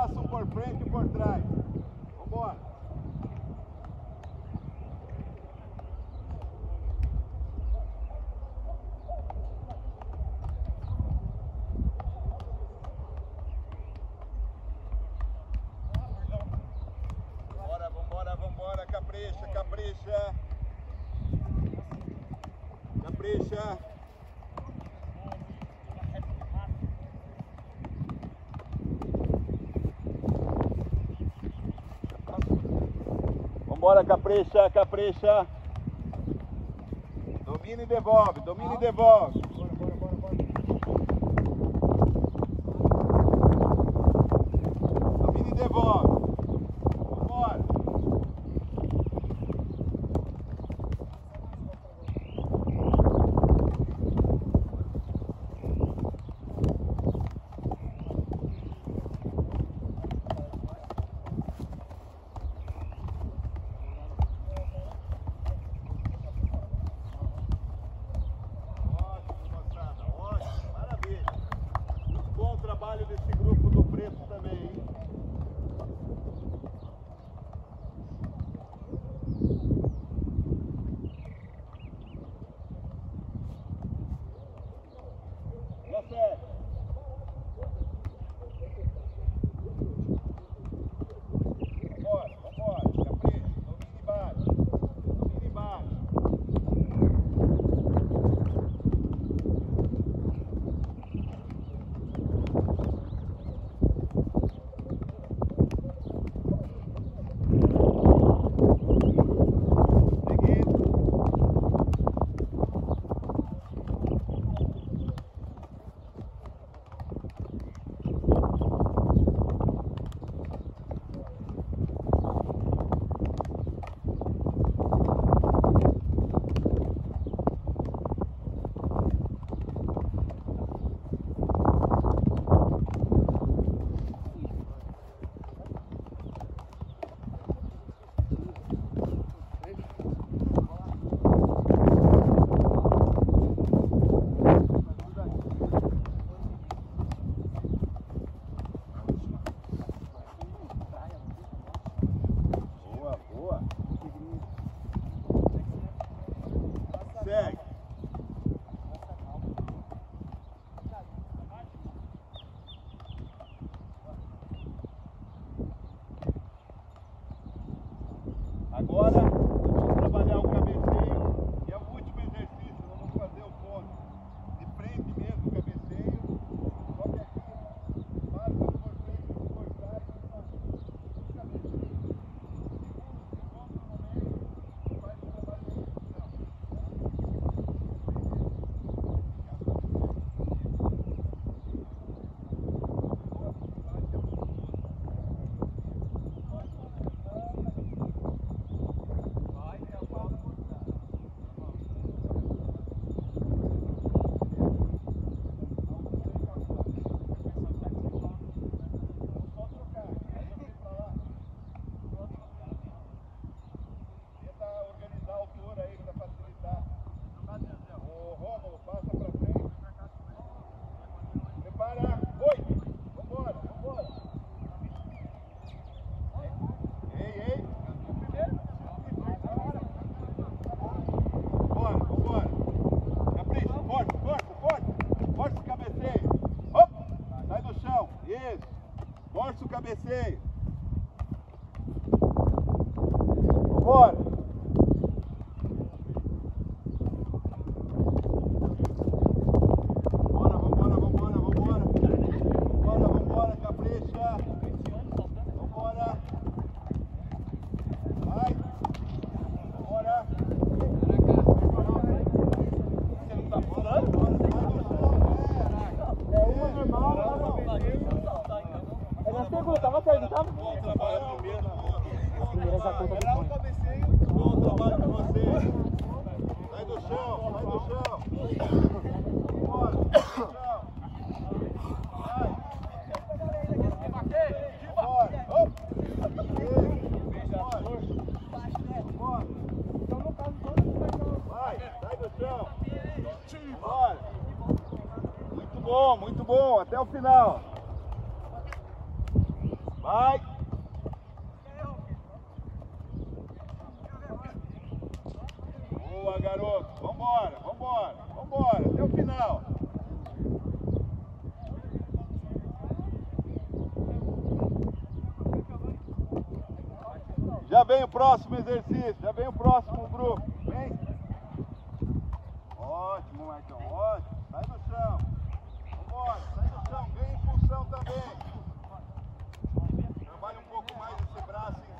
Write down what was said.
passam por frente e por trás. Vambora. Vambora, vambora, vambora. Capricha, capricha. Capricha. Bora, capricha, capricha. Domina e devolve, domina e devolve. agora. vezes. Força o cabeceio. Bom trabalho primeiro. Bom trabalho pra você. Sai do chão, sai do chão. Bora, sai do chão. bom, muito bom, até o final. Vai. Boa, garoto. Vambora, vambora, vambora. Até o final. Já vem o próximo exercício, já vem o próximo grupo. Vem. Ótimo, Marcão, ótimo. Sai do chão. Vambora, sai do chão. Vem em função também. Trabalha um pouco mais esse braço